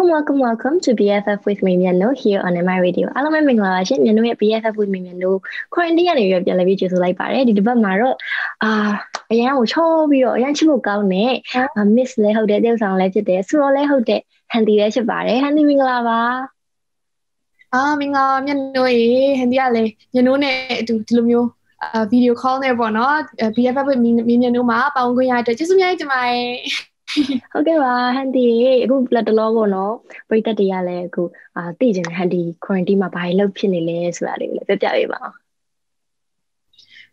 Welcome, welcome, welcome to BFF with me မြန်နို here on my radio. အားလုံးပဲမင်္ဂလာပါရှင်မြန်နိုရဲ့ BFF with me မြန်နို quarantine ကနေပြီးပြန်လည်ပြီးကြိုဆိုလိုက်ပါတယ်ဒီတစ်ပတ်မှာတော့အာအရန်ကိုချောပြီးတော့အရန်ချစ်ဖို့ကောင်းတဲ့ miss လည်းဟုတ်တယ်တယောက်ဆောင်လည်းဖြစ်တယ်ဆူရောလည်းဟုတ်တဲ့ handy လည်းဖြစ်ပါတယ် handy မင်္ဂလာပါအာမင်္ဂလာမြန်နိုရေ handy ကလည်းမြန်နိုနဲ့အတူဒီလိုမျိုးအာဗီဒီယို call နဲ့ပေါ့နော် BFF with me မြန်နိုမှာပေါင်းခွင့်ရတဲ့ကျေးဇူးများတင်ပါတယ် ဟုတ်ကဲ့ပါဟန်ဒီအခုလက်တလောပေါ့နော်ပရိသတ်တွေကလည်းအခုအာသိကျင်ဟန်ဒီ quarantine မှာဘာတွေလုပ်ဖြစ်နေလဲဆိုတာလေးလည်းပြပြပေးပါ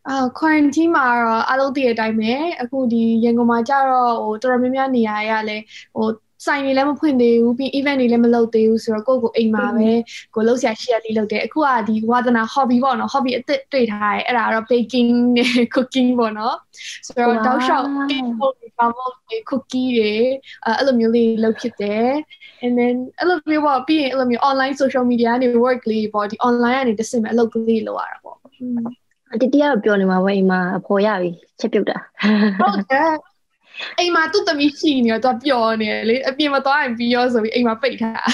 အာ quarantine မှာတော့အားလုံးသိတဲ့အတိုင်းပဲအခုဒီရန်ကုန်မှာကြတော့ဟိုတော်တော်များများနေရာရလဲဟို ဆိုင်တွေလည်းမဖွင့်သေးဘူးပြီး event တွေလည်းမလုပ်သေးဘူးဆိုတော့ကိုယ့်ကိုအိမ်မှာပဲကိုလှုပ်ရှားရှက်လေးလုပ်တယ်အခုကဒီဝါသနာ hobby ပေါ့နော် hobby အသစ်တွေ့ထားရဲအဲ့ဒါကတော့ baking နဲ့ cooking ပေါ့နော်ဆိုတော့တောက်လျှောက် cake ဖို့ဒီပါဖို့ cookie တွေအဲ့လိုမျိုးလေးလုပ်ဖြစ်တယ် and then အဲ့လိုမျိုးပေါ့ပြီးရင်အဲ့လိုမျိုး online social media ကနေ work လေးပေါ့ဒီ online ကနေတစ်စင်မဲ့အလုပ်ကလေးလုပ်ရတာပေါ့တီတီကတော့ပြောနေမှာပဲအိမ်မှာအဖော်ရပြီချက်ပြုတ်တာဟုတ်တယ် အိမ်မှာသူ့သမီးရှိနေတော့သူပျော်နေလေအပြင်မသွားရင်ပြီးရောဆိုပြီးအိမ်မှာပိတ်ထား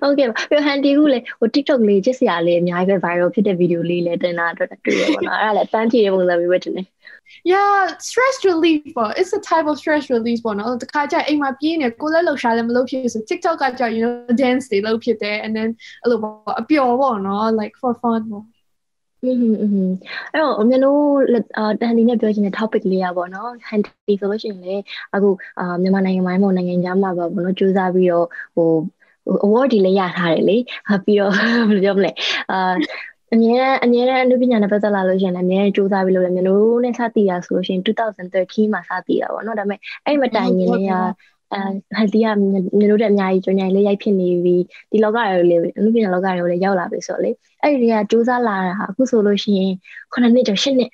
ဟုတ်ကဲ့ပြောဟန်တီကူလေဟို TikTok လေးချစ်စရာလေးအများကြီးပဲ viral ဖြစ်တဲ့ဗီဒီယိုလေးလည်းတင်တာတော့တွေ့ရပါတော့အဲ့ဒါလည်းတန်းချီတဲ့ပုံစံမျိုးပဲတင်နေ Yeah stress relief ပေါ့ it's a type of stress release ပေါ့နော်တခါကျအိမ်မှာပြင်းနေကိုလည်းလှုပ်ရှားလည်းမလုပ်ဖြစ်ဆို TikTok ကကြောက် you know dance တွေလုပ်ဖြစ်တယ် and then အဲ့လိုပေါ့အပျော်ပေါ့နော် like for fun ပေါ့ อืมอืมအဲ့တော့မြန်တို့အာတန်ဒီနဲ့ပြောချင်တဲ့ topic လေးอ่ะပေါ့နော်ဟန်တီဆိုလို့ရှိရင်လေအခုအာမြန်မာနိုင်ငံမှာပေါ့နိုင်ငံခြားမှာပေါ့နော်စူးစမ်းပြီးတော့ဟို award တွေလည်းရထားတယ်လေပြီးတော့ဘယ်လိုပြောမလဲအာအမြဲအမြဲတမ်းအနုပညာနဲ့ပတ်သက်လာလို့ရှိရင်လည်းအမြဲစူးစမ်းပြီးလို့လည်းမြန်တို့နဲ့စတည်ရဆိုလို့ရှိရင်2013မှာစတည်ရပါတော့เนาะဒါပေမဲ့အဲ့မတိုင်ခင်လေးက အဲဟန်တီကမျိုးတို့တဲ့အများကြီးကျွမ်းကျင်လေးရိုက်ဖြစ်နေပြီဒီလောကတွေလေးအမှုပညာလောကတွေကိုလည်းရောက်လာပြီဆိုတော့လေအဲ့ဒီကစူးစမ်းလာတာဟာအခုဆိုလို့ရှိရင်9နှစ်ကျော်10နှစ်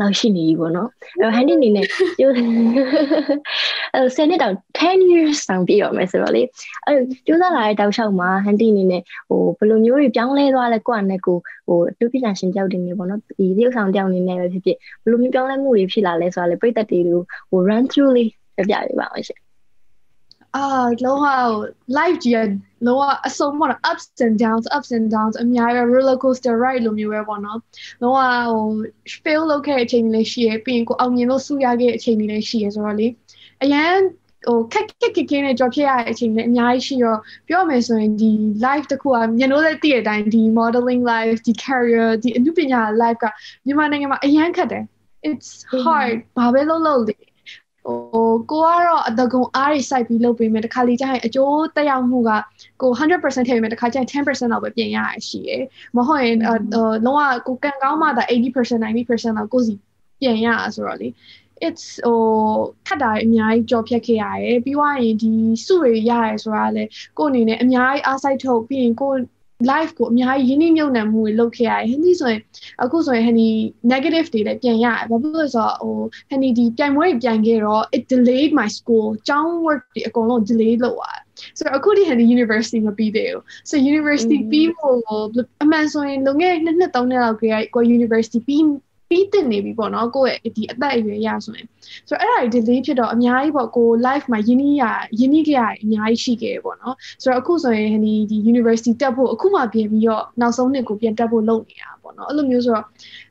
လောက်ရှိနေပြီပေါ့နော်အဲ့တော့ဟန်တီအနေနဲ့ကျိုးအဲ10နှစ်တောင်10 years တောင်ပြည့်ရမယ်ဆိုတော့လေအဲ့ကျိုးစားလာတဲ့တောက်လျှောက်မှာဟန်တီအနေနဲ့ဟိုဘယ်လိုမျိုးတွေပြောင်းလဲသွားလဲကိုယ့်အနေကိုဟိုအတူပညာရှင်တယောက်တင်နေပေါ့နော်ဒီရုပ်ဆောင်တယောက်အနေနဲ့ပဲဖြစ်ဖြစ်ဘယ်လိုမျိုးပြောင်းလဲမှုတွေဖြစ်လာလဲဆိုတာလေပြည့်သက်တွေကိုဟို run through လေးပြပြပေးပါအောင်ရှင် အာလုံးဝ life ကြီးလုံးဝအစုံပေါ့နော် ups and downs ups and downs အများကြီး roller coaster ride လိုမျိုးပဲပေါ့နော်လုံးဝဟို fail လုပ်ခဲ့တဲ့အချိန်တွေလည်းရှိရပြီးရင်ကိုအောင်မြင်လို့ဆူရခဲ့တဲ့အချိန်တွေလည်းရှိရဆိုတော့လေအရန်ဟိုခက်ခက်ခက်ခင်းနဲ့ကြော်ဖြစ်ရတဲ့အချိန်တွေအများကြီးရှိတော့ပြောမယ်ဆိုရင်ဒီ life တခုကညနိုးတဲ့တည့်တဲ့အတိုင်းဒီ modeling life ဒီ career ဒီအမှုပညာ life ကမြန်မာနိုင်ငံမှာအရန်ခက်တယ် it's hard ဘာပဲလုပ်လို့လေ ဟိုကိုကတော့အတကုံအားတွေစိုက်ပြီးလုပ်ပေးမယ်တခါလေကျရင်အကျိုးတက်ရောက်မှုကကို100%ထည့်ပေးမယ်တခါကျရင်10%လောက်ပဲပြင်ရရရှိရယ်မဟုတ်ရင်လုံးဝကိုကန်ကောင်းမှသာ80% 90%လောက်ကိုစီပြင်ရဆိုတော့လေ it's ဟိုခက်တာအများကြီးကြော်ဖြတ်ခဲ့ရတယ်ပြီးွားရင်ဒီစုတွေရရဲဆိုတာလေကိုအနေနဲ့အများကြီးအားစိုက်ထုတ်ပြီးရင်ကို live ကိုအများကြီးရင်းနှီးမြှုပ်နှံမှုတွေလုပ်ခဲ့ရတယ်ဟင်းဒီဆိုရင်အခုဆိုရင်ဟန်ဒီ negative တွေလည်းပြန်ရတယ်ဘာဖြစ်လို့ဆိုတော့ဟိုဟန်ဒီဒီပြိုင်ပွဲတွေပြန်ခဲ့တော့ it delayed my school ကျောင်း work တွေအကုန်လုံး delay လုပ်ရတယ်ဆိုတော့အခုဒီဟန်ဒီ university မပြီးသေးဘူး so university ပြီးဖို့အမှန်ဆိုရင်လုံခဲ့နှစ်နှစ်သုံးနှစ်လောက်ကကို university ပြီး ပြီးတင်နေပြီပေါ့နော်ကိုယ့်ရဲ့ဒီအသက်အရွယ်ရဆိုရင်ဆိုတော့အဲ့ဒါတွေ delay ဖြစ်တော့အများကြီးပေါ့ကို life မှာယဉ်နီးရယဉ်နီးကြရအများကြီးရှိခဲ့ပေါ့နော်ဆိုတော့အခုဆိုရင်ဒီဒီ university တက်ဖို့အခုမှပြင်ပြီးတော့နောက်ဆုံးနှစ်ကိုပြန်တက်ဖို့လုပ်နေတာပေါ့နော်အဲ့လိုမျိုးဆိုတော့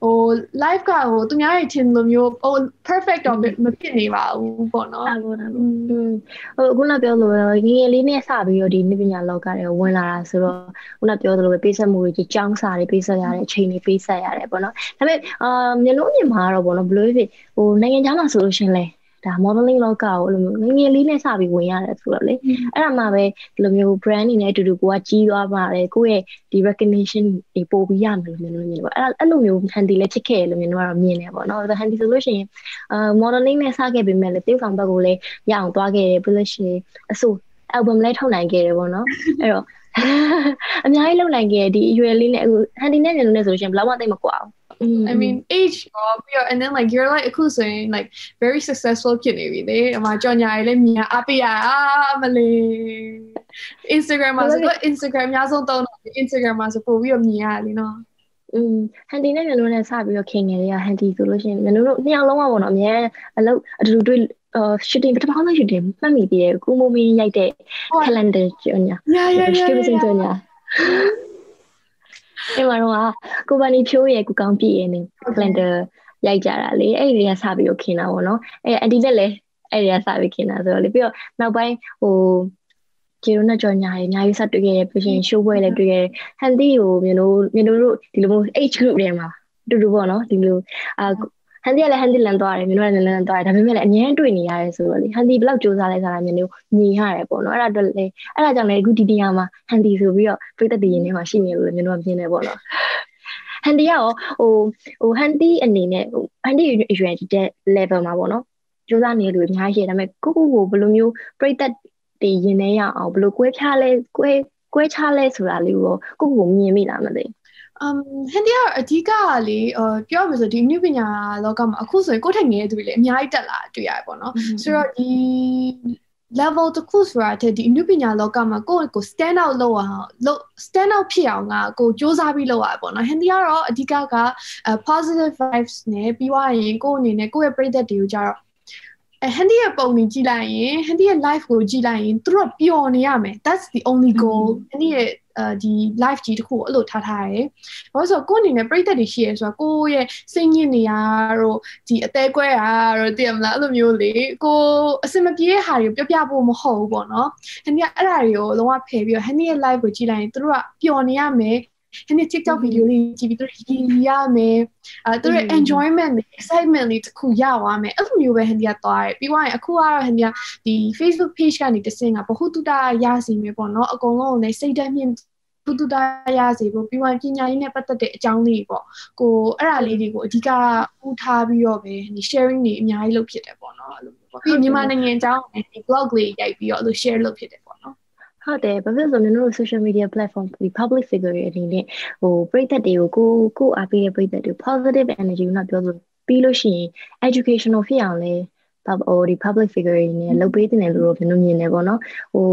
ဟို life ကဟိုသူများရဲ့ထင်လိုမျိုးဟို perfect တော့မဖြစ်နေပါဘူးပေါ့နော်ဟုတ်ပါဘူးဟိုအခုနပြောလို့ငငယ်လေးနဲ့စပြီးတော့ဒီနိပညာလောကတွေဝင်လာတာဆိုတော့ခုနပြောသလိုပဲပေးဆက်မှုတွေကြီးចောင်းစာတွေပေးဆက်ရတဲ့အချိန်တွေပေးဆက်ရတယ်ပေါ့နော်ဒါပေမဲ့အာမျိုးလုံးအမြင်မှာတော့ပေါ့နော်ဘလို့ဖြစ်ဟိုနိုင်ငံခြားမှာဆိုလို့ရှင်လဲဒါ modeling လောကကိုအဲ့လိုမျိုးငငယ်လေးနဲ့စပြီးဝင်ရတယ်ဆိုတော့လေအဲ့ဒါမှပဲဒီလိုမျိုး brand အနေနဲ့အတူတူကိုကကြီးသွားပါတယ်ကိုယ့်ရဲ့ဒီ recognition တွေပို့ပြီးရမယ်လို့မျိုးလို့မြင်ပေါ့အဲ့အဲ့လိုမျိုး handy လည်းဖြစ်ခဲ့လို့မျိုးတော့မြင်နေပေါ့နော် handy ဆိုလို့ရှိရင်အာ modeling နဲ့စခဲ့ပေမဲ့လည်းတေးဆောင်ဘက်ကိုလည်းရအောင်သွားခဲ့တယ်ပြီးလို့ရှိရင်အဆို album လည်းထုတ်နိုင်ခဲ့တယ်ပေါ့နော်အဲ့တော့အများကြီးလုပ်နိုင်ခဲ့ဒီအရွယ်လေးနဲ့အခု handy နဲ့မျိုးနဲ့ဆိုလို့ရှိရင်ဘယ်တော့မှသိမကွာဘူး I mean age ရော and then like you're like အခုဆိုရင် like very successful ဖြစ်နေပြီလေအမကြော်ညာရေးလည်းမြင်အားပေးရအာမလေး Instagram မှာဆိုတော့ Instagram အများဆုံးသုံးတော့ Instagram မှာဆိုပို့ပြီးတော့မြင်ရလေနော်อืมဟန်တီနဲ့မြန်လို့နဲ့စပြီးတော့ခင်ငယ်လေးကဟန်တီဆိုလို့ရှိရင်မြန်လို့နှစ်ယောက်လုံးကပေါ့နော်အများအလုပ်အတူတူတွေ့အော် shooting ပထမဆုံး shooting မှတ်မိသေးတယ်ကိုမိုမင်းရိုက်တဲ့ calendar ကြောညာ yeah yeah yeah ကြောညာ အဲ့မှာတော့ကိုပန်နီဖြိုးရဲ့ကိုကောင်းပြည့်ရဲ့နေ calendar ရိုက်ကြတာလေအဲ့ဒီကစပြီးတော့ခင်တာပေါ့နော်အဲ့အန်တီနဲ့လည်းအဲ့ဒီကစပြီးခင်တာဆိုတော့လေပြီးတော့နောက်ပိုင်းဟိုကျေရိုးနဲ့ကြော်ညာရအများကြီးဆက်တွေ့ခဲ့ရပြီးရှင် show ပွဲလည်းတွေ့ခဲ့ဟန်တီကိုမျိုးတို့မျိုးတို့ဒီလိုမျိုး age group တွေမှာတူတူပေါ့နော်ဒီလိုအာ ဟန်တီကလည်းဟန်တီလန်သွားတယ်မျိုးတို့လည်းလန်သွားတယ်ဒါပေမဲ့လည်းအများတွေ့နေရတယ်ဆိုတော့လေဟန်တီဘယ်လောက်စူးစမ်းလဲဆိုတာမျိုးတို့မြင်ရတယ်ပေါ့နော်အဲ့ဒါတော့လေအဲ့ဒါကြောင့်လည်းအခုဒီနေရာမှာဟန်တီဆိုပြီးတော့ပြည့်တဲ့တည်ရင်ထဲမှာရှိနေလို့လည်းမျိုးတို့ကမြင်နေပေါ့နော်ဟန်တီကရောဟိုဟိုဟန်တီအနေနဲ့ဟိုဟန်တီရွယ်တဲ့ level မှာပေါ့နော်စူးစမ်းနေလို့အများကြီးရှိတယ်ဒါပေမဲ့ကိုကိုကိုဘယ်လိုမျိုးပြည့်တဲ့တည်ရင်ထဲရအောင်ဘယ်လိုကွဲပြားလဲကွဲကွဲခြားလဲဆိုတာလေးကိုကိုကိုမြင်မိလားမသိ um ဟန်ဒီကအဓိကလေပြောရမယ်ဆိုဒီနုပညာလောကမှာအခုဆိုရင်ကိုယ့်ထက်ငယ်တဲ့သူတွေလည်းအများကြီးတက်လာတွေ့ရတယ်ပေါ့နော်ဆိုတော့ဒီ level တစ်ခုဆိုတာတဲ့ဒီအနုပညာလောကမှာကိုယ့်ကို stand out လုပ်အောင်လုပ် stand out ဖြစ်အောင်ကကိုစူးစမ်းပြီးလုပ်ရပါပေါ့နော်ဟန်ဒီကတော့အဓိကက positive vibes နဲ့ပြီးွားရင်ကိုယ့်အနေနဲ့ကိုယ့်ရဲ့ပရိသတ်တွေကိုကြတော့အဲဟန်ဒီရဲ့ပုံကြီးကြည့်လိုက်ရင်ဟန်ဒီရဲ့ life ကိုကြည့်လိုက်ရင်သူတို့ပျော်နေရမယ် that's the only goal ဟန်ဒီရဲ့အဲ ဒီ live ကြီးတခုအဲ့လိုထားထားရတယ်။ဘာလို့ဆိုတော့ကိုယ့်အနေနဲ့ပြိသက်တွေရှိရဲဆိုတော့ကိုယ့်ရဲ့စိတ်ညစ်နေရတော့ဒီအသေးကွဲတာတော့သိရမလားအဲ့လိုမျိုးလေကိုအစင်မပြေတဲ့ဟာတွေပြောပြဖို့မဟုတ်ဘူးပေါ့နော်။ဟန်ဒီကအဲ့ဒါတွေကိုလုံးဝဖယ်ပြီးတော့ဟန်ဒီရဲ့ live ကိုကြည့်လိုက်ရင်သူတို့ကပျော်နေရမယ်။ ဟင်း TikTok ဗီဒီယိုလေးကြည့်ပြီးသူတို့ရည်ရမယ်အဲသူတို့ enjoyment နဲ့ excitement လေးတစ်ခုရသွားမယ်အဲ့လိုမျိုးပဲဟန်ဒီကသွားတယ်ပြီးသွားရင်အခုကတော့ဟန်ဒီကဒီ Facebook page ကနေတစင်ကဘ ഹു တုတရစီမယ်ပေါ့နော်အကုန်လုံးလည်းစိတ်ဓာတ်မြင့်ဘုဒ္ဓတရားစီဖို့ပြီးဝင်ပညာရေးနဲ့ပတ်သက်တဲ့အကြောင်းလေးပေါ့ကိုအဲ့ဒါလေးတွေကိုအဓိကဥထားပြီးတော့ပဲဒီ sharing တွေအများကြီးလုပ်ဖြစ်တယ်ပေါ့နော်အဲ့လိုပေါ့ပြီးမြန်မာနိုင်ငံအကြောင်းဒီ blog လေးရိုက်ပြီးတော့အဲ့လို share လုပ်ဖြစ်တယ်ပေါ့နော် ဟုတ်တယ်ဘာဖြစ်လို့လဲဆိုတော့ social media platform ဒီ public figure တွေအနေနဲ့ဟိုပရိသတ်တွေကိုကိုကိုအားပေးတဲ့ပရိသတ်တွေ positive energy ကိုတော့ပြောလို့ပြီးလို့ရှိရင် educational ဖြစ်အောင်လဲဟိုဒီ public figure တွေနဲ့လုပ်ပေးတဲ့လို့တော့ဘယ်လိုမြင်နေပေါ့နော်ဟို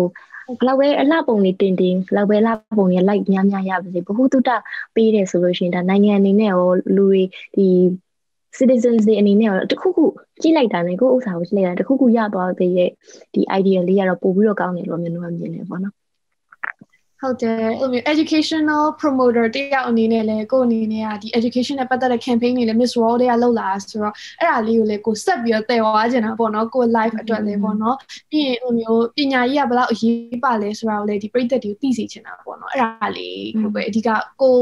ဘလောက်ပဲအလှပုံလေးတင်တင်ဘလောက်ပဲအလှပုံလေး like များများရပါစေဘ ഹു တုတပေးတယ်ဆိုလို့ရှိရင်ဒါနိုင်ငံအနေနဲ့ရောလူတွေဒီ citizens တွေအနေနဲ့ရောတခုခုကြည့်လိုက်တာနဲ့ကိုယ့်ဥစ္စာကိုကြည့်လိုက်တာတခုခုရသွားသေးရဲ့ဒီ idea လေးကတော့ပို့ပြီးတော့ကောင်းတယ်လို့မျိုးတို့ကမြင်နေပါတော့ဟုတ်တယ်အဲ့လို educational promoter တယောက်အနေနဲ့လည်းကိုယ်အနေနဲ့ကဒီ education နဲ့ပတ်သက်တဲ့ campaign တွေလည်း Miss World တွေကလုပ်လာဆိုတော့အဲ့ဒါလေးကိုလည်းကိုဆက်ပြီးတော့တည်သွားကြတာပေါ့နော်ကို live အတွက်လည်းပေါ့နော်ပြီးရင်အဲ့လိုမျိုးပညာရေးကဘယ်လောက်အရေးပါလဲဆိုတာကိုလည်းဒီပြည်သက်တွေကိုသိစေချင်တာပေါ့နော်အဲ့ဒါလေးကိုပဲအဓိကကို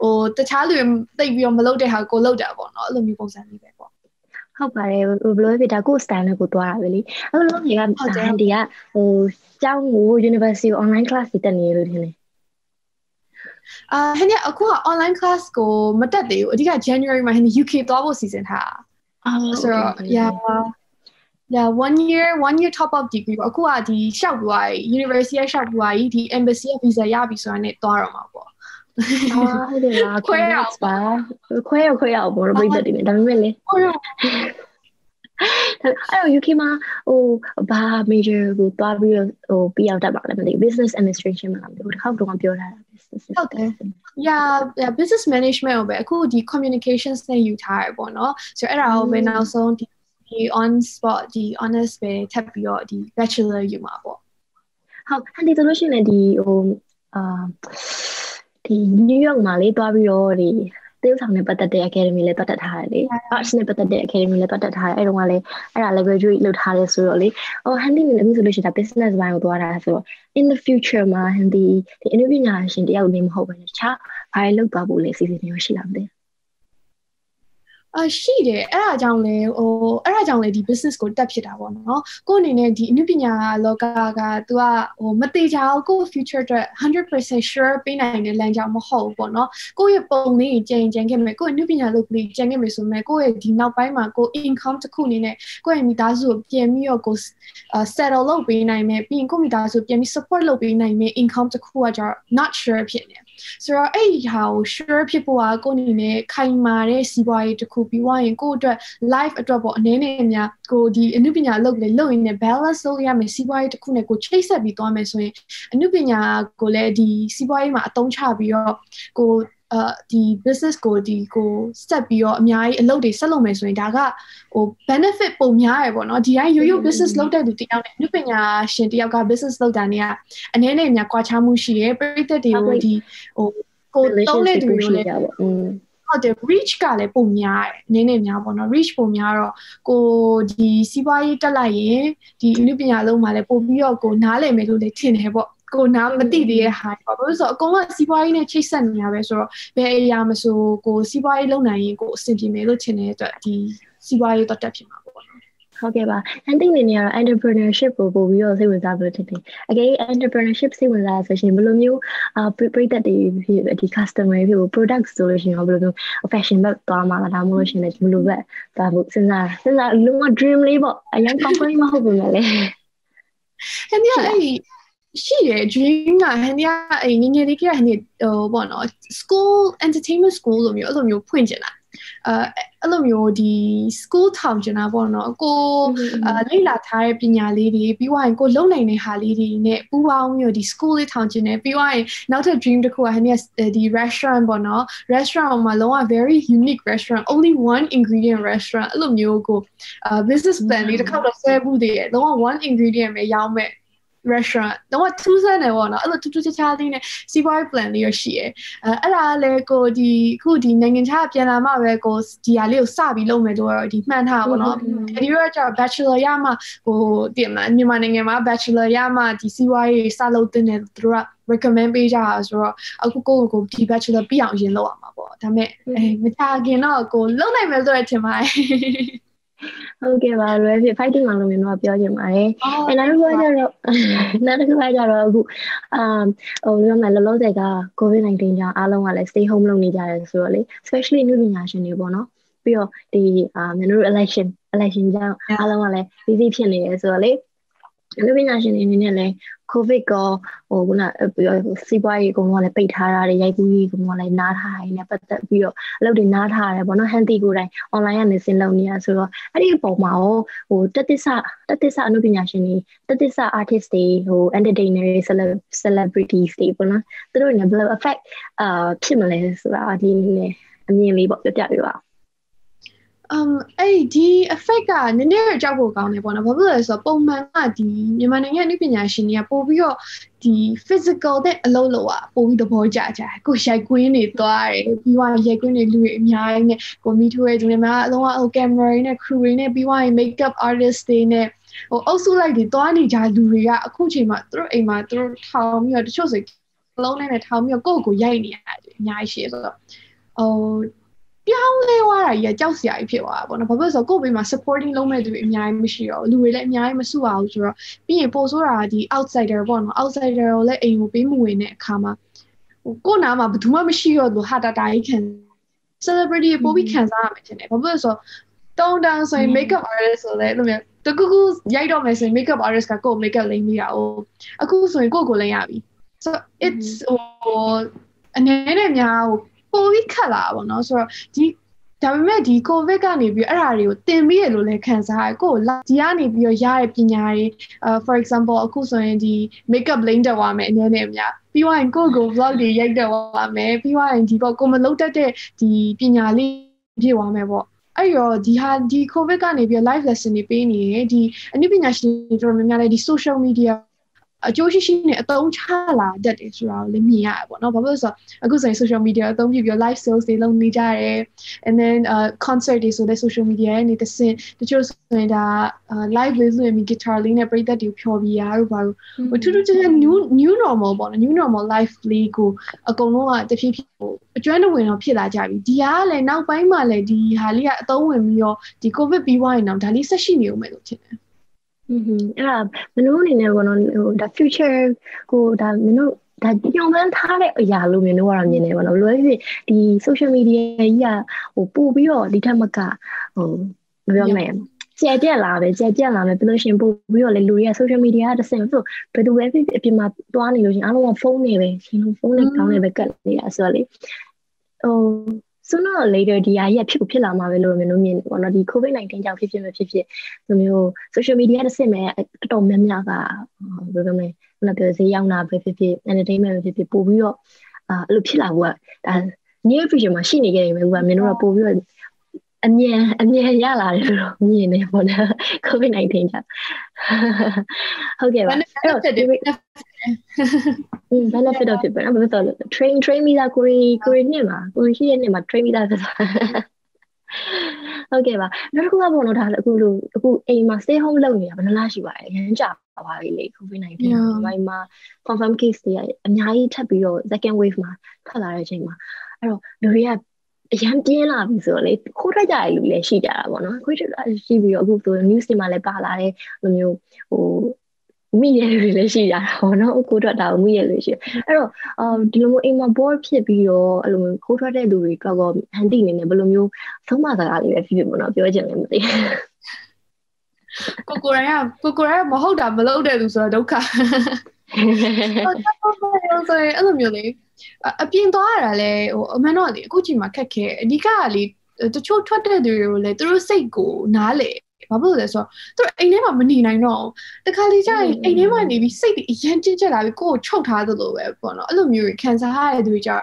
ဟိုတခြားလူတွေသိပြီးတော့မလုပ်တဲ့ဟာကိုလုပ်တာပေါ့နော်အဲ့လိုမျိုးပုံစံလေးပဲပေါ့ဟုတ်ပါတယ်ဘယ်လိုဖြစ်တာကို style နဲ့ကိုသွားတာပဲလေအဲ့လိုမျိုးကဟုတ်တယ်ဒီကဟိုကျောင်းကို university online class တွေတက်နေလို့ထင်တယ်အာဟင်းအခုက online class ကိုမတက်သေးဘူးအဓိက January မှာဟင်း UK သွားဖို့စီစဉ်ထားအာဆိုတော့ yeah yeah one year one year top up degree ပေါ့အခုကဒီရှောက်ပွားကြီး university ရှောက်ပွားကြီးဒီ embassy visa ရပြီဆိုတာနဲ့သွားတော့မှာပေါ့ အာဟုတ်တယ်လားခွဲရအောင်ပါခွဲရခွဲရအောင်ပေါ့ပြိတ္တတွေဒါပေမဲ့လေအဲ့တော့ UK မှာဟိုဘာ major ကိုသွားပြီးဟိုပြီးအောင်တက်ပါလဲမသိ business administration မှာဟိုတစ်ခေါက်တော့ပြောထားတာ business ဟုတ်တယ် yeah yeah business management ကိုပဲအခုဒီ communications နဲ့ယူထားရပေါ့နော်ဆိုတော့အဲ့ဒါကိုပဲနောက်ဆုံးဒီ on spot ဒီ honest ပဲထပ်ပြီးတော့ဒီ bachelor ယူမှာပေါ့ဟုတ်အဲ့ဒီဆိုလို့ရှိရင်ဒီဟိုအာ ဒီ New York မှာလေးသွားပြီးတော့ဒီသေုပ်ဆောင်နဲ့ပတ်သက်တဲ့ academy လည်းတွတ်တက်ထားတယ်လေ arts နဲ့ပတ်သက်တဲ့ academy လည်းတွတ်တက်ထားတယ်အဲ့တော့ကလည်းအဲ့ဒါလည်း graduate လုပ်ထားတယ်ဆိုတော့လေအော် handy နဲ့အခုဆိုလို့ရှိရင်ဒါ business ဘိုင်းကိုသွားတာဆိုတော့ in the future မှာ handy ဒီ interview ညာရှင်တယောက်နေမဟုတ်ဘဲတခြားဘာတွေလုပ်သွားဖို့လဲစီစဉ်နေရရှိလားမသိဘူး အရှိတယ်အဲ့ဒါကြောင့်လဲဟိုအဲ့ဒါကြောင့်လဲဒီ business ကိုတက်ဖြစ်တာပေါ့နော်ကို့အနေနဲ့ဒီအနုပညာလောကက तू ကဟိုမသေးချာဘူးကို့ future အတွက်100% sure ပေးနိုင်တဲ့လမ်းကြောင်းမဟုတ်ဘူးပေါ့နော်ကိုယ့်ရဲ့ပုံလေးကြင်ကြင်ခဲ့မယ်ကိုယ့်အနုပညာလုပ်ပြီးကြင်ခဲ့မယ်ဆိုမဲ့ကိုယ့်ရဲ့ဒီနောက်ပိုင်းမှာကို income တစ်ခုအနေနဲ့ကိုယ့်ရဲ့မိသားစုကိုပြန်ပြီးတော့ကို settle လုပ်ပေးနိုင်မယ်ပြီးရင်ကိုယ့်မိသားစုပြန်ပြီး support လုပ်ပေးနိုင်မယ် income တစ်ခုကကျတော့ not sure ဖြစ်နေ ဆိုတော့အဲ့ဒီဟာကို sure ဖြစ်ဖို့ကကိုအနေနဲ့ခိုင်မာတဲ့စီးပွားရေးတစ်ခုပြီးွားရင်ကိုအတွက် life အတွက်ပေါ့အနေနဲ့များကိုဒီအနုပညာလုပ်လေလုပ်ရင်လည်း balance လုပ်ရမယ်စီးပွားရေးတစ်ခုနဲ့ကိုချိတ်ဆက်ပြီးသွားမယ်ဆိုရင်အနုပညာကိုလည်းဒီစီးပွားရေးမှာအသုံးချပြီးတော့ကို အာဒီ business ကိုဒီကိုဆက်ပြီးတော့အများကြီးအလုပ်တွေဆက်လုပ်မယ်ဆိုရင်ဒါကဟို benefit ပုံများရယ်ပေါ့နော်ဒီတိုင်းရိုးရိုး business လုပ်တဲ့သူတယောက်နဲ့အနုပညာရှင်တယောက်က business လုပ်တာနေကအနည်းနဲ့များကွာခြားမှုရှိရယ်ပရိသတ်တွေကိုဒီဟိုကိုတုံးတဲ့သူတွေလည်းပေါ့อืมဟုတ်တယ် reach ကလည်းပုံများတယ်နည်းနည်းများပေါ့နော် reach ပုံများတော့ကိုဒီစီးပွားရေးတက်လိုက်ရင်ဒီအနုပညာလုံးမှာလည်းပို့ပြီးတော့ကိုနားလည်မယ်လို့လည်းထင်တယ်ပေါ့ ကိုနားမသိသေးတဲ့ဟာပေါ့ဘာလို့ဆိုတော့အကုန်လုံးစီးပွားရေးနဲ့ချိတ်ဆက်နေရပဲဆိုတော့ဘယ်အရာမဆိုကိုစီးပွားရေးလုပ်နိုင်ရင်ကိုအဆင်ပြေမယ်လို့ထင်တဲ့အတွက်ဒီစီးပွားရေးတော့တက်ဖြစ်မှာပေါ့ဟုတ်ကဲ့ပါ။ hunting နေနေကတော့ entrepreneurship ကိုပို့ပြီးတော့စိတ်ဝင်စားလို့ထင်တယ်။အကယ် entrepreneurship စိတ်ဝင်စားဆိုရှင်ဘယ်လိုမျိုးအာပရိသတ်တွေဖြစ်ဒီ customer တွေဖြစ် product ဆိုလို့ရှိရင်ဘယ်လိုမျိုး fashion ဘက်သွားမှာလားဒါမှမဟုတ်ရှင်လည်းဘယ်လိုဘက်သွားဖို့စဉ်းစားစဉ်းစားလုံးဝ dream လေးပေါ့အရင် company မဟုတ်ဘူးလေ။အဲ့ဒီအဲ့ ရှိတယ် dream ကဟန်ဒီကအဲ့ငငယ်လေးကဟန်ဒီဟိုပေါ့နော် school entertainment school လို့မျိုးအဲ့လိုမျိုးဖွင့်ချင်တာအဲအဲ့လိုမျိုးဒီ school ထောင်ချင်တာပေါ့နော်ကိုအာလေ့လာထားတဲ့ပညာလေးတွေပြီးွားရင်ကိုလုံနိုင်တဲ့ဟာလေးတွေနဲ့ပူးပေါင်းမျိုးဒီ school လေးထောင်ချင်တယ်ပြီးွားရင်နောက်ထပ် dream တစ်ခုကဟန်ဒီဒီ restaurant ပေါ့နော် restaurant မှာလုံးဝ very unique restaurant only one ingredient restaurant အဲ့လိုမျိုးကိုအာ business plan လေးတစ်ခေါက်တော့ဆွဲမှုတွေလုံးဝ one ingredient ပဲရောင်းမဲ့ restaurant တော့ထူးဆန်းတယ်ပေါ့နော်အဲ့လိုထူးထူးခြားခြားလေးနဲ့စီးပွားရေး plan လေးရရှိရယ်အဲအဲ့ဒါလည်းကိုဒီခုဒီနိုင်ငံခြားပြန်လာမှပဲကိုဒီဟာလေးကိုစပြီးလုပ်မယ်လို့တော့ဒီမှန်ထားပါတော့ဒီရောကျတော့ bachelor ရမှဟိုတင်မှာမြန်မာနိုင်ငံမှာ bachelor ရမှဒီစီးပွားရေးစလုပ်တဲ့သူတို့က recommend ပေးကြတာဆိုတော့အခုကိုကိုဒီ bachelor ပြီးအောင်ရင်လုပ်ရမှာပေါ့ဒါပေမဲ့အဲမချခင်တော့ကိုလုပ်နိုင်မယ်ဆိုရထင်ပါတယ် ဟုတ်ကဲ့ပါလွယ်ဖြစ် fighting မှာလို့မျိုးတော့ပြောချင်ပါတယ်။အဲနောက်တစ်ခုကကျတော့နောက်တစ်ခုကကျတော့အခုအာဟိုပြောမှလောလောဆယ်က COVID-19 ကြောင့်အားလုံးကလည်း stay home လုပ်နေကြတယ်ဆိုတော့လေ especially နုပညာရှင်တွေပေါ့နော်။ပြီးတော့ဒီအာကျွန်တော်တို့ election election ကြောင့်အားလုံးကလည်း busy ဖြစ်နေတယ်ဆိုတော့လေ အနုပညာရှင်တွေအနေနဲ့လည်း covid ကောဟိုခုနစီးပွားရေးအကုန်လုံးကလည်းပိတ်ထားတာတွေရိုက်ကူးရေးအကုန်လုံးကလည်းနားထားတာနဲ့ပတ်သက်ပြီးတော့အလုပ်တွေနားထားရတယ်ပေါ့နော် handy ကိုယ်တိုင် online ကနေဆင်းလုပ်နေရဆိုတော့အဲ့ဒီအပေါ်မှာရောဟိုတက်သစ္စာတက်သစ္စာအနုပညာရှင်တွေတက်သစ္စာ artist တွေဟို entertainer တွေ celebrities တွေပေါ့နော်သူတို့နဲ့ဘယ်လို effect အာဖြစ်မလဲဆိုတာဒီနည်းနည်းအမြင်လေးပေါ့ပြပြပြပါ um အဲ့ဒီ effect ကနည်းနည်းကြောက်ဖို့ကောင်းတယ်ပေါ့နော်ဘာဖြစ်လို့လဲဆိုတော့ပုံမှန်ကဒီမြန်မာနိုင်ငံအနုပညာရှင်တွေကပို့ပြီးတော့ဒီ physical တဲ့အလုပ်လုပ်อ่ะပို့ပြီးသဘောကျကြတယ်ကိုရိုက်ကွင်းတွေသွားတယ်ပြီးသွားရိုက်ကွင်းတွေလူတွေအများကြီးနဲ့ကိုမီထိုးရဲ့ဒီမှာအလုံးဝဟို camera တွေနဲ့ crew တွေနဲ့ပြီးသွားရင် makeup artist တွေနဲ့ဟိုအုပ်စုလိုက်တွေသွားနေကြလူတွေကအခုချိန်မှာသူတို့အိမ်မှာသူတို့ထောင်ပြီးတော့တချို့ဆိုလုံးနဲ့ထောင်ပြီးတော့ကိုယ့်ကိုရိုက်နေရတယ်အများကြီးရှိဆိုတော့ဟို ပြောင်းလဲသွားတာကြီးကကြောက်စရာကြီးဖြစ်သွားတာပေါ့နော်ဘာဖြစ်လို့ဆိုတော့ကိုယ့်ဘေးမှာ supporting လုပ်မဲ့သူတွေအများကြီးမရှိတော့လူတွေလည်းအများကြီးမစုပါဘူးဆိုတော့ပြီးရင်ပို့ဆိုတာဒီ outsider ပေါ့နော် outsider ကိုလည်းအိမ်ကိုပေးမဝင်တဲ့အခါမှာဟိုကိုနားမှာဘယ်သူမှမရှိတော့လို့ဟာတာတာကြီးခံ celebrity ပို့ပြီးခံစားရမယ်ထင်တယ်ဘာဖြစ်လို့ဆိုတော့တုံးတန်းဆိုရင် makeup artist ဆိုလည်းအဲ့လိုမျိုးတကူကူရိုက်တော့မယ်ဆိုရင် makeup artist ကကိုယ် makeup လိမ့်မိတာ哦အခုဆိုရင်ကိုယ့်ကိုလိမ့်ရပြီ so it's ဟိုအနေနဲ့များဟို ပိုပြီးခက်လာပါတော့ဆိုတော့ဒီဒါပေမဲ့ဒီ covid ကနေပြီးအဲ့ဒါတွေကိုသင်ပြီးရလို့လည်းခံစားရကိုဒီကနေပြီးတော့ရတဲ့ပညာတွေအဲ for example အခုဆိုရင်ဒီ makeup လိမ့်တက်သွားမယ်အနေနဲ့အများပြီးသွားရင်ကိုကို vlog တွေရိုက်တက်သွားမယ်ပြီးသွားရင်ဒီပေါ့ကိုမလုပ်တတ်တဲ့ဒီပညာလေးပြည့်သွားမယ်ပေါ့အဲ့တော့ဒီဟာဒီ covid ကနေပြီး live lesson တွေပေးနေတယ်ဒီအနုပညာရှင်တွေတော်တော်များများလည်းဒီ social media အကျိုးရှိရှိနဲ့အသုံးချလာတတ်တယ်ဆိုတာကိုလည်းမြင်ရတယ်ပေါ့နော်ဘာဖြစ်လို့ဆိုတော့အခုဆိုရင် social media အသုံးပြုပြီး live sales တွေလုပ်နေကြတယ် and then uh concert တွေဆိုလည်း social media ရဲ့နေတစ်ဆင့်တချို့ဆိုရင်ဒါ live လေးဆိုရင် guitar လေးနဲ့ပရိသတ်တွေဖြော်ပြရတို့ဘာလို့ဟိုထူးထူးခြားခြား new new normal ပေါ့နော် new normal life လေးကိုအကုန်လုံးကတဖြည်းဖြည်းဟိုအကျွမ်းတဝင်တော့ဖြစ်လာကြပြီဒီဟာကလည်းနောက်ပိုင်းမှာလည်းဒီဟာလေးကအသုံးဝင်ပြီးတော့ဒီ covid ပြီးသွားရင်တော့ဒါလေးဆက်ရှိနေဦးမယ်လို့ထင်တယ် อืมအဲ့ဒါမနိုးအနေနဲ့ဘောနော်ဟိုဒါ future ကိုဒါမနိုးဒါညောင်ပန်းထားတဲ့အရာလို့မျိုးတော့မြင်နေပါတော့လွယ်ဖြစ်ဒီ social media ကြီးကဟိုပို့ပြီးတော့ဒီထက်မကဟိုမပြောမယ်ကျဲပြက်လာပဲကျဲပြက်လာမယ်ပြီးလို့ရှင်ပို့ပြီးတော့လေလူတွေက social media ကတစ်ဆင့်ဆိုဘယ်သူပဲဖြစ်ဖြစ်အပြင်မှာတွားနေလို့ရှင်အားလုံးကဖုန်းနေပဲရှင်ဖုန်းနဲ့ကောင်းနေပဲကတ်နေတာဆိုတော့လေဟို sooner or later ဒီအရာဖြစ်ဖြစ်လာမှာပဲလို့မျိုးမြင်ပေါ့နော်ဒီ covid-19 ကြောင့်ဖြစ်ဖြစ်မဖြစ်ဖြစ်ဒီမျိုး social media တစ်ဆင့်မဲ့တော်တော်များများကဘယ်လိုလဲခုနပြောဈေးရောက်တာပဲဖြစ်ဖြစ် entertainment ပဲဖြစ်ဖြစ်ပို့ပြီးတော့အာအဲ့လိုဖြစ်လာဖို့ကဒါ near future မှာရှိနေခဲ့ရင်ပဲဥပမာမင်းတို့ကပို့ပြီးတော့ အမြန်အမြန်ရလာတယ်လို့မြင်နေပေါ့နော် COVID-19 ကြောင့်ဟုတ်ကဲ့ပါအဲ့တော့ဒီ benefit တော့ဖြစ်ပါနော်ဘာလို့လဲ train train မိသားကိုရီကိုရီနှစ်မှာကိုရီရှိတဲ့နှစ်မှာ train မိသားဖြစ်သွားဟုတ်ကဲ့ပါနောက်တစ်ခုကပေါ့နော်ဒါအခုလို့အခုအိမ်မှာ stay home လုပ်နေတာဘယ်နှလားရှိပါလဲရမ်းကြပါပြီလေ COVID-19 မိုင်းမှာ confirm case တွေအများကြီးထပ်ပြီးတော့ second wave မှာထွက်လာတဲ့အချိန်မှာအဲ့တော့လူတွေက အရန်ပြင်းလာပြီဆိုတော့လေခိုးထွက်ကြရလူလည်းရှိကြတာပေါ့နော်ခိုးထွက်ရှိပြီးတော့အခုဆို news တွေမှာလည်းပါလာတဲ့လိုမျိုးဟိုမိရလူတွေလည်းရှိကြတာပေါ့နော်ခိုးထွက်တာကိုမိရလူရှိအဲ့တော့အာဒီလိုမျိုးအိမ်မှာ board ဖြစ်ပြီးတော့အဲ့လိုမျိုးခိုးထွက်တဲ့လူတွေတော့ဟန်တီနေနေဘယ်လိုမျိုးသုံးမစကားလေးပဲဖြစ်ဖြစ်ပေါ့နော်ပြောချင်လည်းမသိကိုကိုရိုင်းကကိုကိုရိုင်းမဟုတ်တာမလုပ်တဲ့လူဆိုတော့ဒုက္ခ ဟုတ်ဆိုရင်အဲ့လိုမျိုးလေအပြင်သွားရတာလဲဟိုအမှန်တော့လေအခုချိန်မှာခက်ခဲအဓိကကလေတချို့ထွက်တဲ့သူတွေကိုလည်းသူတို့စိတ်ကိုနားလေဘာဖြစ်လို့လဲဆိုတော့သူအိမ်ထဲမှာမနေနိုင်တော့တခါလေကြာရင်အိမ်ထဲမှာနေပြီးစိတ်တွေအရန်ကျဉ်ကျက်လာပြီးကိုယ်ကိုချုပ်ထားသလိုပဲပေါ့နော်အဲ့လိုမျိုးခံစားရတဲ့သူတွေကြာ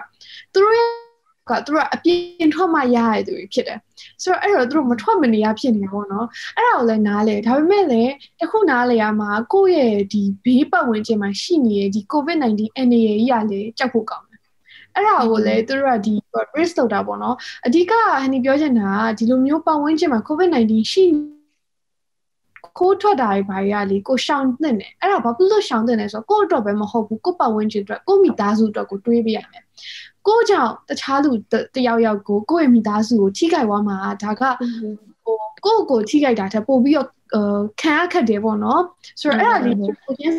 သူတို့ရဲ့ ကသူတို့ကအပြင်ထွက်မှရရတဲ့သူတွေဖြစ်တယ်ဆိုတော့အဲ့တော့သူတို့မထွက်မနေရဖြစ်နေတာပေါ့နော်အဲ့ဒါကိုလည်းနားလေဒါပေမဲ့လည်းတခုနားလေရမှာကိုယ့်ရဲ့ဒီဘေးပတ်ဝန်းကျင်မှာရှိနေတဲ့ဒီ COVID-19 အနေရကြီးကလည်းကြောက်ဖို့ကောင်းတယ်အဲ့ဒါကိုလည်းသူတို့ကဒီ risk လောက်တာပေါ့နော်အဓိကဟန်ဒီပြောချင်တာကဒီလိုမျိုးပတ်ဝန်းကျင်မှာ COVID-19 ရှိခိုးထွက်တာတွေဘာတွေကလေကိုရှောင်တဲ့နဲ့အဲ့ဒါဘာဖြစ်လို့ရှောင်တဲ့လဲဆိုတော့ကိုယ့်အတွက်ပဲမဟုတ်ဘူးကိုယ့်ပတ်ဝန်းကျင်အတွက်ကိုယ့်မိသားစုအတွက်ကိုတွေးပြရမယ် ကိုကြောင့်တခြားလူတယောက်ယောက်ကိုကိုယ့်ရဲ့မိသားစုကိုထိခိုက်သွားမှာဒါကဟိုကိုယ့်ကိုထိခိုက်တာထက်ပိုပြီးတော့ခံရခက်တယ်ပေါ့နော်ဆိုတော့အဲ့ဒါလေးကိုချင်း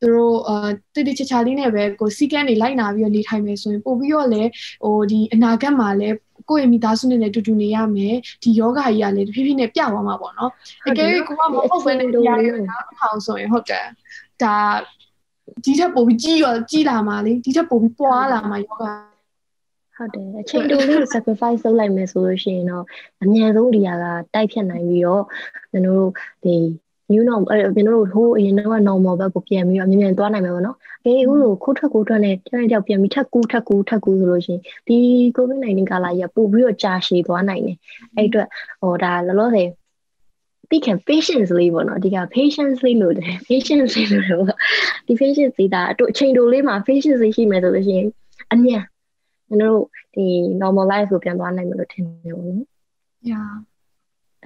သူတို့အာတိတိချာချာလေးနဲ့ပဲကိုစီကန်းတွေလိုက်နာပြီးတော့နေထိုင်မယ်ဆိုရင်ပို့ပြီးတော့လည်းဟိုဒီအနာဂတ်မှာလည်းကိုယ့်ရဲ့မိသားစုနဲ့လည်းတူတူနေရမယ်ဒီယောဂကြီးကလည်းတဖြည်းဖြည်းနဲ့ပြသွားမှာပေါ့နော်တကယ်ကိုကမဟုတ်ဘဲနဲ့တရားရတာထောင်ဆိုရင်ဟုတ်တယ်ဒါ ဒီထက်ပိုပြီးကြီးရောကြီးလာမှာလေဒီထက်ပိုပြီးပွားလာမှာယောဂဟုတ်တယ်အချိန်တိုလေးကို sacrifice လုပ်လိုက်မယ်ဆိုလို့ရှိရင်တော့အများဆုံးဒီဟာကတိုက်ဖြတ်နိုင်ပြီးတော့ကျွန်တော်တို့ဒီ new norm အဲ့ကျွန်တော်တို့ဟိုးအရင်တော့ normal ဘက်ကိုပြန်ပြီးတော့မြင်မြင်သွားနိုင်မယ်ပေါ့နော်။အေးအခုလိုခိုးထွက်ကိုထွက်နဲ့တန်းတယောက်ပြန်ပြီးထက်ကူးထက်ကူးထက်ကူးဆိုလို့ရှိရင်ဒီ covid-19 ကာလကြီးကပို့ပြီးတော့ကြာရှည်သွားနိုင်တယ်။အဲ့အတွက်ဟိုဒါလောလောဆယ် သိခံ patience လေးပေါ့နော်ဒီက patience လေးလို့တယ် patience လေးလို့တော့ဒီ patience လေးဒါအချိန်တိုလေးမှာ patience လေးရှိမယ်ဆိုလို့ရှိရင်အမြန်ကျွန်တော်တို့ဒီ normal life ကိုပြန်သွားနိုင်မလို့ထင်တယ်ပေါ့နော် Yeah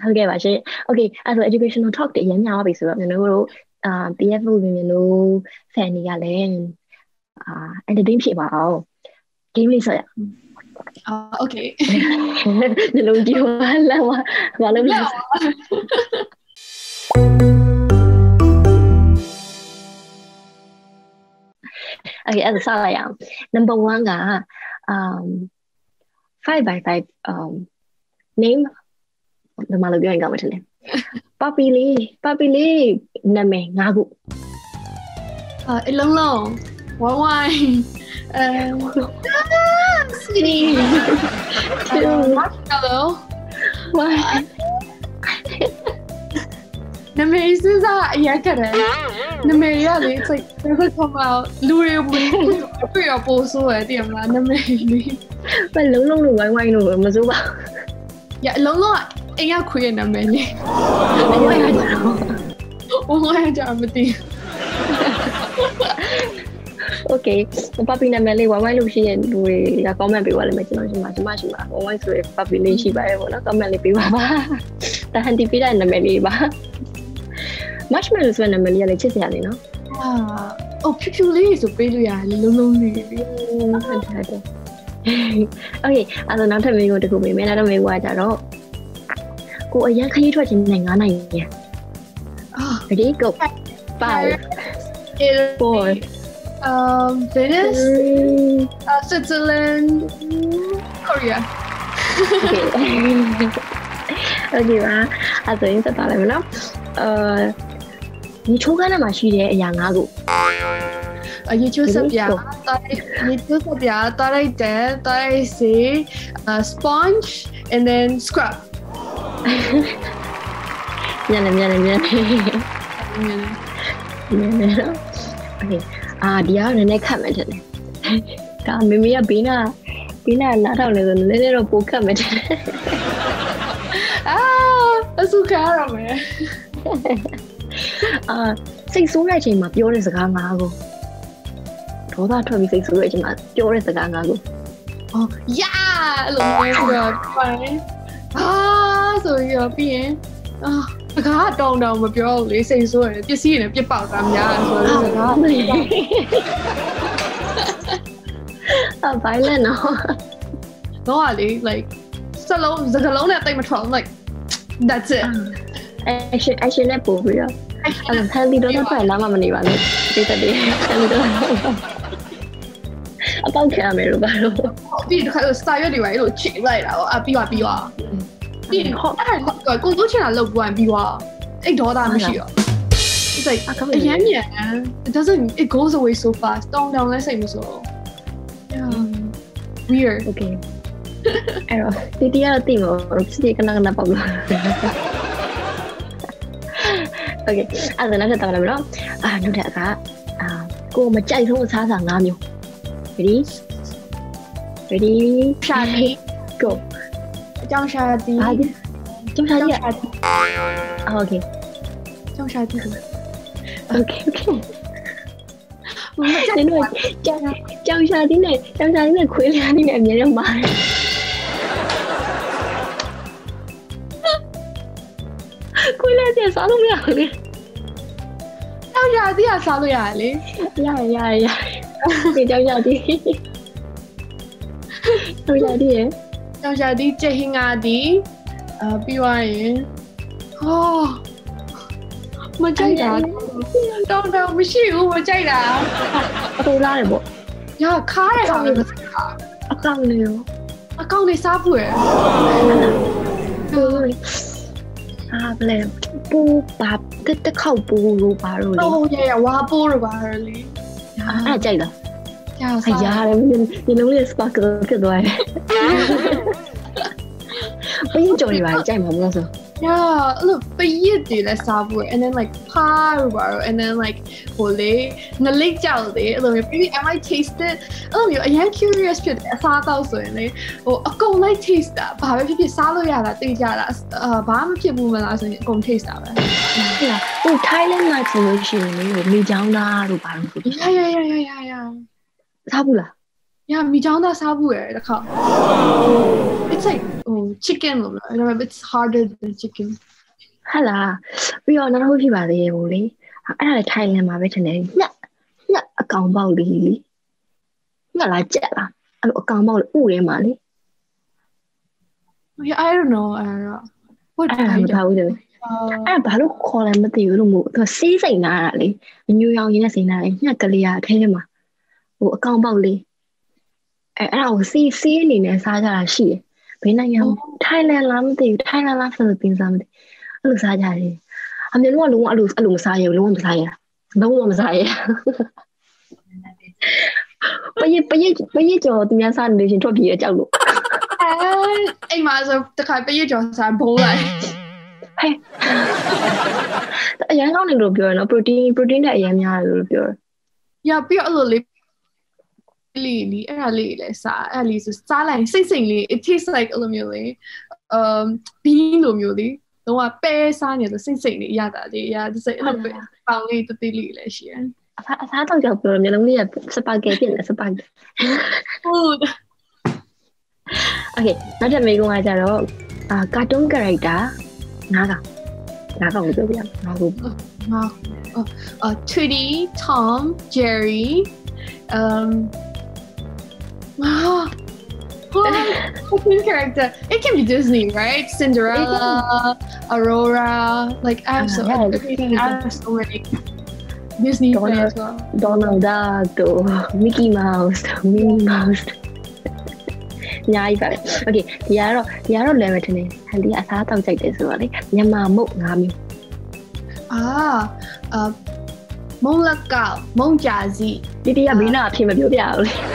ဟုတ်ကဲ့ပါရှင် Okay အဲ့ဆို educational talk တွေအရင်များပါပြီဆိုတော့ကျွန်တော်တို့အာ PF ကိုမြင်မြင်လို့ fan တွေကလည်းအာ entertain ဖြစ်ပါအောင် game လေးဆက်ရအာ okay ဒီလိုကြည့်ပါလားဘာလို့လဲအဲ့အဲ့ဒါစလိုက်အောင် number 1က um 5 by 5 um name ဒီမှာလို့ပြောရင်ကောင်းမှာထင်တယ် ပပီလေးပပီလေးနာမည်၅ခုအာအလုံးလုံးဝိုင်းဝိုင်းအဲစီနီဟယ်လိုဝိုင်းနမေးစစားအရက်ကြတယ်နမေးရလေ it's like ဘယ်ကမှလူတွေမပြရပို့ဆိုရတဲ့မလားနမေးလေးဘယ်လုံးလုံးလို့ဝိုင်းဝိုင်းလို့မစိုးပါရအလုံးလုံးအိမ်ရခွေးနမေးလေးဝိုင်းဝိုင်းတော့ဝိုင်းကြမသိ Okay ပပီနာမည်လေးဝိုင်းဝိုင်းလို့ရှိရင်လူတွေက comment ပေးပါလိမ့်မယ်ကျွန်တော်ရှိမှကျွန်မရှိမှဝိုင်းဝိုင်းဆိုရပပီလေးရှိပါတယ်ပေါ့နော် comment လေးပေးပါပါတဟန်တီပေးတဲ့နာမည်လေးပါ marshmallow ဆိုတဲ့နာမည်လေးကလည်းချစ်စရာလေးနော်အာအိုဖြူဖြူလေးဆိုပေးလို့ရတယ်လုံးလုံးလေးဟုတ်တယ်ဟုတ်တယ် Okay အဲ့တော့နောက်ထပ်မေးခွန်းတစ်ခုမေးမယ်နောက်တော့မေးခွန်းကကြတော့ကိုအရင်ခရီးထွက်ခြင်းနဲ့9နိုင်ရအာ ready go 5 4 um, Venice, uh, Switzerland, Korea. ဟုတ်ကဲ့ပါအဲ့ဒါရင်သက်သားလိုက်မနော်အာရေချိုးကမ်းထဲမှာရှိတဲ့အရာငါးခုအရေချိုးစပြာတိုင်းရေချိုးစပြာတိုင်းတန်တိုင်းစီ sponge and then scrub မြန်မြန်မြန်မြန်မြန်မြန်နော် okay အာဒီကနည်းနည်းခတ်မယ်တဲ့ဒါမေမေကဘေးနာဒီနာနားထောင်နေဆိုနည်းနည်းတော့ပိုခတ်မယ်တဲ့အာအဆုခါရမယ်အာစိတ်ဆိုးတဲ့အချိန်မှာပြောတဲ့စကားငါးကိုဒေါသထွက်ပြီးစိတ်ဆိုးတဲ့အချိန်မှာပြောတဲ့စကားငါးကိုအော်ယာအဲ့လိုမျိုးဆိုတော့ပိုင်းအာဆိုပြီးတော့ပြီးရင် အာစကားတောင်းတောင်းမပြောဘူးလေစိတ်ဆိုးရတယ်ပစ္စည်းတွေနဲ့ပြစ်ပေါက်တာများတယ်ဆိုတော့စကားအာ violent နော်တော့လေ like စလုံးစကလုံးနဲ့တိတ်မထွက်ဘူး like that's it action action နဲ့ပို့ပြီးတော့အဲ့ဒါဆန်ဒီတော့တော့လာမှမနေပါနဲ့ဒီတက်ဒီဆန်ဒီတော့အပေါက်ခံရမယ်လို့ပါတော့ပြီးတော့ style တွေပါလို့ချိန်လိုက်တာပေါ့အပြီးသွားပြီးသွား ပြီးရင်ဟောအဲ့ဒါကကိုတို့ချင်တာလုပ်ပွားပြီးသွားအဲ့ဒေါသမရှိတော့ it's like အကောင်းအရင်မြန် it doesn't it goes away so fast တောင်းတောင်းလဲစိတ်မဆို yeah weird okay အဲ့တော့ဒီတရားတော့သိမှာပေါ့စစ်ကနကနပေါ့လို့ okay အဲ့ဒါနောက်ထပ်တောင်းလိုက်မလို့အာနောက်ထပ်ကအာကိုမကြိုက်ဆုံးအစားအစာ၅မျိုး ready ready ရှာတီ go အကြောင်းရှာတီအားကြီးကျမကြီးရှာတီอ่า okay အကြောင်းရှာတီ okay okay မကြိုက်နင်တို့ကြောင်ကြောင်ရှာတင်းနဲ့ကြောင်ရှာတင်းနဲ့ခွေးလျားတင်းနဲ့အမြဲတမ်းမာတယ်ခွေးလျားတင်းစားလို့မရဘူးလေကြောင်းရှာတီကစားလို့ရတယ်လေရရရရဒီကြောင်ရှာတင်းကြောင်ရှာတင်းရဲ့ ကြောင်းရှာတီကျဟင်းငါတီအာပြီးသွားရင်ဟောမကြိုက်တာတောင်းတောင်းမရှိဘူးမကြိုက်တာအကူလာတယ်ပေါ့ရခါတဲ့ဟာလည်းအကောင်လေးရောအကောင့်လေးစားဖို့ရယ်ပူအာဘလဲပူပါတက်တက်ခောက်ပူလို့ပါလို့လေဟုတ်ရရဝါပိုးရပါလေအဲ့ကြိုက်လား ရအစားရာလည်းဒီလုံးလေး sparkle ဖြစ်သွားတယ်ဘယ်ကြော်နေပါကြိုက်မှာမလားဆိုရအဲ့လိုပရစ်တွေလည်းစားဖို့ရယ် and then like ဖားရပါတော့ and then like ဟိုလေငလိတ်ကြောက်လေအဲ့လိုမျိုးပြီး am I tasted အဲ့လိုမျိုးအရင် curious ဖြစ်တယ်အစားတော့ဆိုရင်လေဟိုအကုန်လိုက် taste တာဘာပဲဖြစ်ဖြစ်စားလို့ရတာသိကြတာအာဘာမှဖြစ်ဘူးမလားဆိုရင်အကုန် taste တာပဲဟုတ်လားဟို Thailand မှာဆိုလို့ရှိရင်လေမိချောင်းသားတို့ဘာလို့ဆိုရရရရရရ စားဘူးလားရမိချောင်းသားစားဖို့ရယ်တခါ it's like ဟို chicken လို့လားဒါပေမဲ့ it's harder than chicken ဟာလားပြီးတော့နောက်တစ်ခုဖြစ်ပါသေးရဲ့ဟိုလေအဲ့ဒါလေ Thailand မှာပဲထင်တယ်ညက်ညက်အကောင်ပေါက်လေးလေညက်လားကြက်လားအဲ့လိုအကောင်ပေါက်လေးဥထဲမှာလေ yeah I don't know အဲ့တော့ what အဲ့ဒါမထားဘူးလေအဲ့ဒါဘာလို့ခေါ်လဲမသိဘူးလို့မို့သူစေးစိန်နာတာလေညူရောင်ရင်းနဲ့စိန်နာတယ်ညက်ကလေးကအထဲထဲမှာ ဟိုအကောင်ပေါက်လေးအဲ့အဲ့ဒါကိုစေးစေးအနေနဲ့စားကြတာရှိတယ်ဘယ်နိုင်ငံ Thailand လားမသိဘူး Thailand လား Philippines လားမသိအဲ့လိုစားကြတယ်အမေလုံးကလုံးဝအဲ့လိုအဲ့လိုမစားရဘူးလုံးဝမစားရလုံးဝမစားရပရိပရိပရိကျော်သူများစားနေလို့ရှင်ထွက်ပြေးရကြောက်လို့အဲအိမ်မှာဆိုတခါပရစ်ကြော်စားဘုံလိုက်ဟဲ့အရင်ကောင်းနေလို့ပြောရနော် protein protein တဲ့အရင်များတယ်လို့ပြောရရပြီးတော့အဲ့လိုလေး လီလီအဲ့ဒါလေးလေစားအဲ့ဒါလေးဆိုစားလိုက်စိတ်စိတ်လေး it tastes like အဲ့လိုမျိုးလေး um bean လိုမျိုးလေးတော့ပဲစားနေလို့စိတ်စိတ်လေးရတာလေးရစိတ်အဲ့လိုပဲပေါင်လေးတတိလေးလည်းရှိရအဖအစားတော့ကြောက်ပြောမျိုးလုံးလေးကစပါဂက်တင်တယ်စပါဂက်ဟုတ် Okay နောက်တစ်မိကုန်းကကြတော့အာကာတွန်း character ငါးကောင်ငါးကောင်ကိုပြောပြငါးခုငါအာ Tweety Tom Jerry um wow What character? It can be Disney, right? Cinderella, Aurora. Like I have so, Ah, yeah, I have so many Disney Donald. fans. Well. Donald Duck တို့ Mickey Mouse တို့ Minnie Mouse တို့အများကြီးပါပဲ Okay ဒီကတော့ဒီကတော့ level ထင်တယ်ဟန်ဒီအစားတောက်ကြိုက်တယ်ဆိုတော့လေမြန်မာမုတ်၅မျိုး Ah, uh, မုံလက်ကောက်မုံကြာစီ ဒီတီးကဘေးနာအဖြစ်မပြောပြဘူးလေ ဘာရွတ်နေလဲ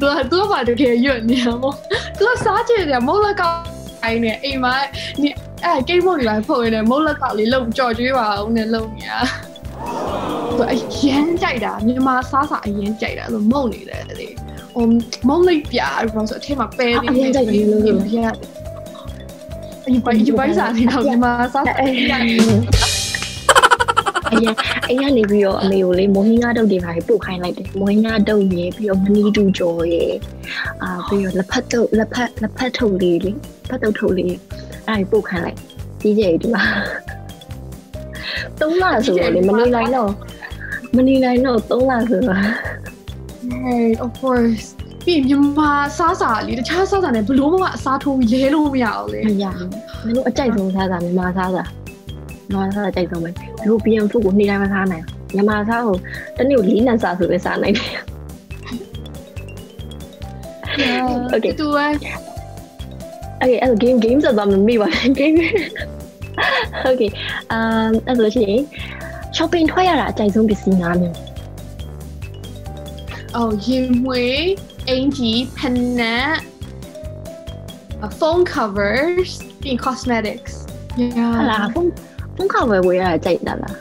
သူကသူကဘာတကယ်ရွတ်နေမှာသူကစားချင်တယ်မုံလက်ကောက်အိုင်းနေအိမ်မှာဒီအဲကိတ်မုံတွေပါဖုတ်နေတယ်မုံလက်ကောက်လေးလုံကြော်ကျွေးပါအောင်နဲ့လုံနေတာသူအရင်ကြိုက်တာမြန်မာစားစာအရင်ကြိုက်တာအဲ့လိုမုံနေတယ်လေဟဟိုမုံလိုက်ပြလို့ဆိုအထက်မှာပဲပြီးအရင်ကြိုက်တယ်လို့လို့ရတယ်အရင်ပိုင်းအရင်ပိုင်းစားနေတော့ဒီမှာစားအဲ့ရအရင် အဲ့ရနေပြီးတော့အမေကိုလေမိုဟင်းကားတုတ်တွေပါပို့ခိုင်းလိုက်တယ်မိုဟင်းကားတုတ်ရေပြီးတော့မနီတူကြော်ရေအာပြီးတော့လက်ဖက်တုတ်လက်ဖက်လက်ဖက်ထုပ်လေးလေဖက်တုတ်ထုပ်လေးအဲ့ဒါပို့ခိုင်းလိုက်ကြီးကျယ်ဒီမှာ3လဆိုတော့လေမနေနိုင်တော့မနေနိုင်တော့3လဆိုတော့ Hey of course ပြီးမြန်မာစားစာလေးတခြားစားစာနဲ့ဘလို့မှအစားထိုးပြီးလဲလို့မရအောင်လေမရဘူးမင်းတို့အကြိုက်ဆုံးစားစာမြန်မာစားစာ မြန်မာစားစာကြိုက်ဆုံးပဲတို့ပြန်ဖို့ကိုနေ့တိုင်းမစားနိုင်မြန်မာစားကိုတနေ့ကို၄နံစားဆိုပဲစားနိုင်တယ် Okay တူပဲ Okay အဲ့ game game ဆိုတော့မမိပါဘူး game Okay um အဲ့ဆိုရှင် shopping ထွက်ရတာအကြိုက်ဆုံးပစ္စည်း၅မျိုးအော်ရင်မွေအင်ဂျီဖနက် phone covers ပြီး cosmetics yeah ဟာလား phone phone cover ဝယ်ရတာကြိုက်တာလား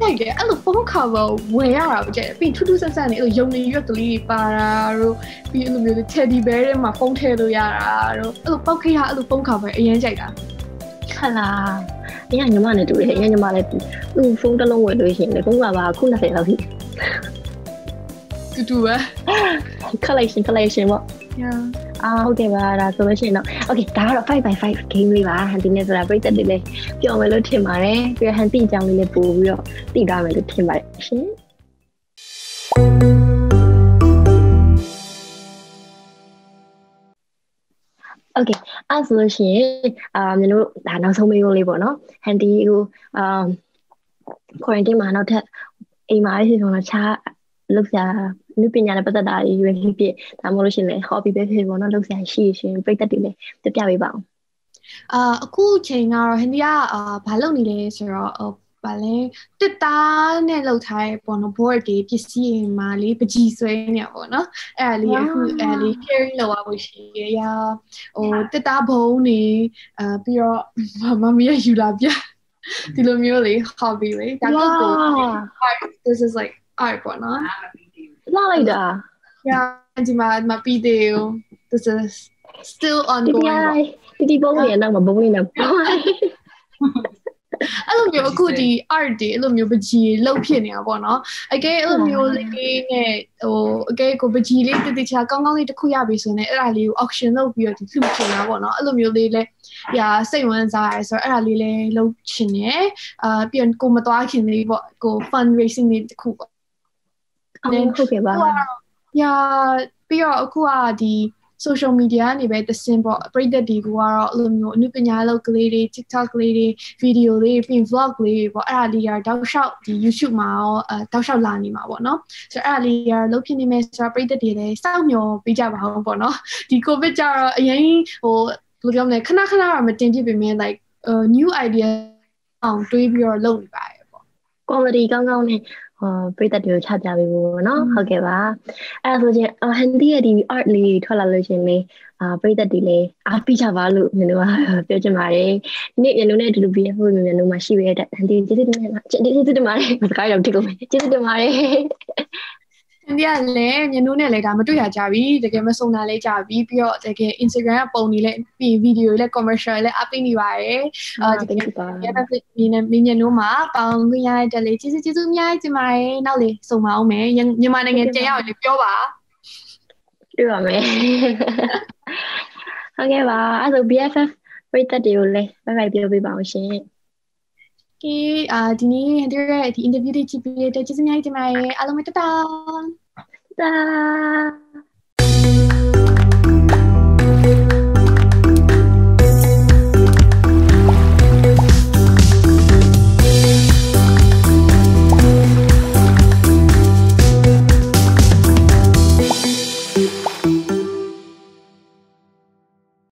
တိုက်တယ်အဲ့လို phone cover ဝယ်ရတာကြိုက်တယ်ပြီးထူးထူးဆန်းဆန်းနေအဲ့လိုယုံနေရွက်ကလေးပါတာတို့ပြီးအဲ့လိုမျိုး teddy bear ထဲမှာဖုန်းထည့်လို့ရတာတို့အဲ့လိုပောက်ခိရအဲ့လို phone cover အရင်ကြိုက်တာခလာအရင်ညီမနဲ့တူတယ်အရင်ညီမလည်းသူဖုန်းတစ်လုံးဝယ်လို့ရှိရင်လေဖုန်းကပါခု20လောက်ရှိတူတူပဲ collection collection ပေါ့ yeah အာဟုတ်ကဲ့ပါဒါဆိုလို့ရှိရင်တော့ okay ဒါကတော့5 by 5 game လေးပါဟန်တီနဲ့ဆိုတာပြည့်တဲ့တွေလည်းပြောမယ်လို့ထင်ပါတယ်ပြီးတော့ဟန်တီအကြောင်းလေးလည်းပို့ပြီးတော့သိသွားမယ်လို့ထင်ပါတယ်ရှင် Okay အဲ့ဆိုလို့ရှိရင်အာကျွန်တော်ဒါနောက်ဆုံးမေးခွန်းလေးပေါ့နော်ဟန်တီကိုအာ quarantine မှာနောက်ထပ်အိမ်မှာလေးဆိုတော့ခြားလောက်စား လူပညာနဲ့ပတ်သက်တာတွေရွေးဖြစ်ဖြစ်ဒါမှမဟုတ်လို့ရှိရင်လည်း hobby ပဲဖြစ်ပေါ့နော်လောက်စားရှိရှင်ပြည့်သက်တွေလည်းပြပြပေးပါအောင်အာအခုချိန်ကတော့ဟင်ဒီကအာဘာလုပ်နေလဲဆိုတော့ဘာလဲတစ်သားနဲ့လောက်ထားတဲ့ပေါ့နော် board တွေပစ္စည်းတွေမှာလေးပကြီးဆွဲနေပေါ့နော်အဲ့ဒါလေးအခုအဲ့လေး carry လုပ်ရဖို့ရှိရရဟိုတစ်သားဘုံနေအာပြီးတော့မမရယူလာပြဒီလိုမျိုးလေး hobby လေးဒါကိုကို this is like art ပေါ့နော် လာလိုက်တာ yeah ဒီမှာမပြီးသေးဘူး this is still ongoing ဒီဒီဘုံလေးနောက်မှာဘုံလေးနဲ့အဲ့လိုမျိုးအခုဒီ art တွေအဲ့လိုမျိုးပကြီးလောက်ဖြစ်နေတာပေါ့နော်အကဲအဲ့လိုမျိုးလေးနဲ့ဟိုအကဲကိုပကြီးလေးတတိချာကောင်းကောင်းလေးတစ်ခုရပြီဆိုရင်အဲ့ဒါလေးကို auction လုပ်ပြီးတော့ဒီလှူချင်တာပေါ့နော်အဲ့လိုမျိုးလေးလဲညာစိတ်ဝင်စားရဲဆိုတော့အဲ့ဒါလေးလဲလုပ်ချင်တယ်အာပြီးတော့ကိုမသွားခင်လေးပေါ့ကို fund raising လေးတစ်ခုပေါ့ ဟုတ်ကဲ့ပါညာပြီးတော့အခုကဒီ social media ကနေပဲသစင်ပေါ့ပရိသတ်တွေကတော့အဲ့လိုမျိုးအနုပညာလောက်ကလေးတွေ TikTok လေးတွေ video လေးပြီး vlog လေးတွေပေါ့အဲ့ဒါလေးရတောက်လျှောက်ဒီ YouTube မှာရောအဲတောက်လျှောက်လာနေမှာပေါ့နော်ဆိုတော့အဲ့ဒါလေးရလုတ်ဖြစ်နေမယ်ဆိုတော့ပရိသတ်တွေလည်းစောင့်မျှော်ပေးကြပါအောင်ပေါ့နော်ဒီ covid ကြတော့အရင်ဟိုဘယ်လိုပြောမလဲခဏခဏတော့မတင်ပြပေမဲ့ like uh, new idea အောင်တွေးပြီးတော့လုပ်နေပါတယ်ပေါ့ quality ကောင်းကောင်းနဲ့ ဟောပြည်သက်တွေကိုချပြပေးဖို့ပေါ့နော်ဟုတ်ကဲ့ပါအဲ့ဒါဆိုရင် handy ရဲ့ဒီ art လေးတွေထွက်လာလို့ရှင်လေအာပြည်သက်တွေလည်းအားပေးကြပါလို့မျိုးတို့ကပြောချင်ပါတယ်ဒီနေ့မျိုးတို့နဲ့ဒီလိုပြီးရဖို့မျိုးတို့မှရှိပေးတဲ့ handy ကျေးဇူးတင်ပါတယ်ကျေးဇူးတင်ပါတယ်စကားရောက်တိကုန်ကျေးဇူးတင်ပါတယ် န္ဒိယလည်းမြင်နိုးနဲ့လည်းဒါမတွေ့ရကြပြီတကယ်မစုံတာလည်းကြပြီပြီးတော့တကယ် Instagram ကပုံနေလည်းပြီးဗီဒီယိုလည်း commercial လည်း up နေပါတယ်အာတကယ်ပါရတဲ့မြင်နေမြင်နိုးမှာပေါင်းခွင့်ရတဲ့လေကျေးဇူးကျေးဇူးအများကြီးတင်ပါတယ်နောက်လေစုံပါအောင်မယ်မြန်မာနိုင်ငံပြန်ရအောင်လေပြောပါတွေ့ပါမယ်ဟုတ်ကဲ့ပါအဲ့ဒါ BFF ပရိသတ်တွေကိုလည်းဘိုင်ဘိုင်ပြောပေးပါအောင်ရှင် ကဲအာဒီနေ့ဟန်တဲ့ဒီ interview လေးကြည့်ပြီးတဲ့ကျေးဇူးများတ